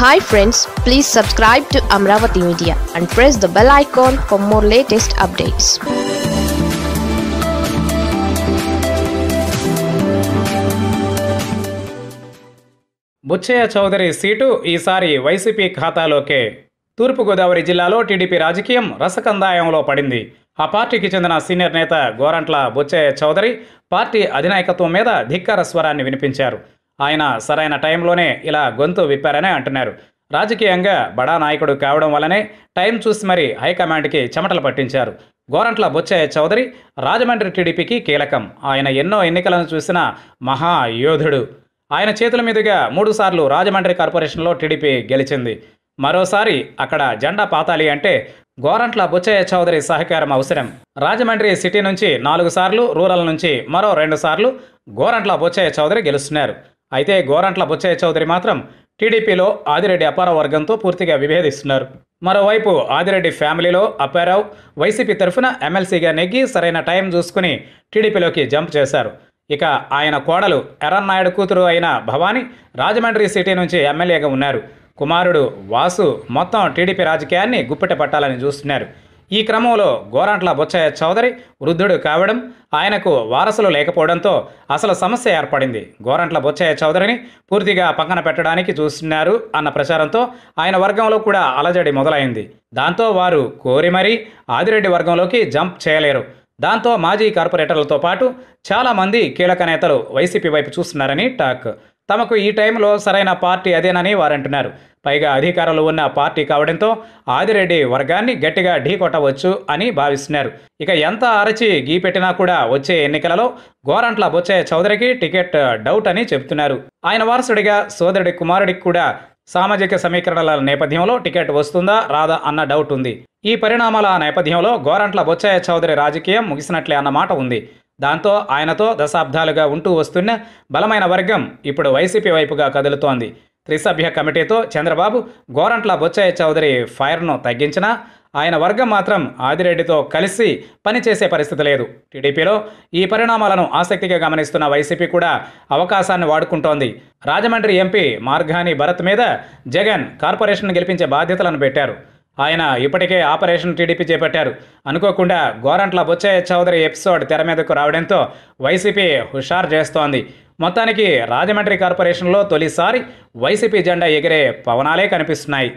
Hi friends please subscribe to Amaravati media and press the bell icon for more latest updates Butchaiah Chowdary seat ఈసారి YCP ఖాతాలోకే. తూర్పుగోదావరి జిల్లాలో TDP రాజకీయం రసకందాయంలో పడింది. ఆ పార్టీకి చెందిన సీనియర్ నేత గోరంట్ల బుచ్చయ్య చౌదరి పార్టీ అధినాయకత్వం మీద ధిక్కార స్వరాన్ని వినిపించారు. ఆయన సరైన టైంలోనే ఇలా గొంతు విప్పారని అంటున్నారు. రాజకీయంగా బడా నాయకుడు కావడం వల్లనే టైం చూసి మరి హైకమాండ్కి చెమటలు పట్టించారు. గోరంట్ల బొచ్చయ్య చౌదరి రాజమండ్రి టీడీపీకి కీలకం. ఆయన ఎన్నో ఎన్నికలను చూసిన మహాయోధుడు ఆయన చేతుల మీదుగా మూడుసార్లు రాజమండ్రి కార్పొరేషన్లో టీడీపీ గెలిచింది. మరోసారి అక్కడ జెండా పాతాలి అంటే గోరంట్ల బుచ్చయ్య చౌదరి సహకారం అవసరం. రాజమండ్రి సిటీ నుంచి నాలుగు సార్లు రూరల్ నుంచి మరో రెండు సార్లు గోరంట్ల బుచ్చయ్య చౌదరి గెలుస్తున్నారు. అయితే గోరంట్ల బుచ్చయ్య చౌదరి మాత్రం టీడీపీలో ఆదిరెడ్డి అపార వర్గంతో పూర్తిగా విభేదిస్తున్నారు. మరోవైపు ఆదిరెడ్డి ఫ్యామిలీలో అప్పారావు వైసీపీ తరఫున ఎమ్మెల్సీగా నెగ్గి సరైన టైం చూసుకుని టీడీపీలోకి జంప్ చేశారు. ఇక ఆయన కోడలు ఎర్రన్నాయుడు కూతురు అయిన భవానీ రాజమండ్రి సిటీ నుంచి ఎమ్మెల్యేగా ఉన్నారు. కుమారుడు వాసు మొత్తం టీడీపీ రాజకీయాన్ని గుప్పెట పట్టాలని చూస్తున్నారు. ఈ క్రమంలో గోరాంట్ల బొచ్చయ్య చౌదరి వృద్ధుడు కావడం ఆయనకు వారసులు లేకపోవడంతో అసలు సమస్య ఏర్పడింది. గోరంట్ల బొచ్చయ్య చౌదరిని పూర్తిగా పక్కన పెట్టడానికి చూస్తున్నారు అన్న ప్రచారంతో ఆయన వర్గంలో కూడా అలజడి మొదలైంది. దాంతో వారు కోరి మరీ ఆదిరెడ్డి వర్గంలోకి జంప్ చేయలేరు. దాంతో మాజీ కార్పొరేటర్లతో పాటు చాలామంది కీలక నేతలు వైసీపీ వైపు చూస్తున్నారని టాక్. తమకు ఈ టైంలో సరైన పార్టీ అదేనని వారంటున్నారు. పైగా అధికారంలో ఉన్న పార్టీ కావడంతో ఆదిరెడ్డి వర్గాన్ని గట్టిగా ఢీకొట్టవచ్చు అని భావిస్తున్నారు. ఇక ఎంత అరచి గీ పెట్టినా కూడా వచ్చే ఎన్నికలలో గోరంట్ల బొచ్చయ్య చౌదరికి టికెట్ డౌట్ అని చెబుతున్నారు. ఆయన వారసుడిగా సోదరుడి కుమారుడికి కూడా సామాజిక సమీకరణల నేపథ్యంలో టికెట్ వస్తుందా రాదా అన్న డౌట్ ఉంది. ఈ పరిణామాల నేపథ్యంలో గోరంట్ల బొచ్చయ్య చౌదరి రాజకీయం ముగిసినట్లే అన్న మాట ఉంది. దాంతో ఆయనతో దశాబ్దాలుగా ఉంటూ వస్తున్న బలమైన వర్గం ఇప్పుడు వైసీపీ వైపుగా కదులుతోంది. త్రిసభ్య కమిటీతో చంద్రబాబు గోరంట్ల బొచ్చయ్య చౌదరి ఫైర్ను తగ్గించినా ఆయన వర్గం మాత్రం ఆదిరెడ్డితో కలిసి పనిచేసే పరిస్థితి లేదు. టీడీపీలో ఈ పరిణామాలను ఆసక్తిగా గమనిస్తున్న వైసీపీ కూడా అవకాశాన్ని వాడుకుంటోంది. రాజమండ్రి ఎంపీ మార్గాని భరత్ మీద జగన్ కార్పొరేషన్ గెలిపించే బాధ్యతలను పెట్టారు. ఆయన ఇప్పటికే ఆపరేషన్ టీడీపీ చేపట్టారు. అనుకోకుండా గోరంట్ల బొచ్చయ్య చౌదరి ఎపిసోడ్ తెర మీదకు రావడంతో వైసీపీ హుషారు చేస్తోంది. మొత్తానికి రాజమండ్రి కార్పొరేషన్లో తొలిసారి వైసీపీ జెండా ఎగిరే పవనాలే కనిపిస్తున్నాయి.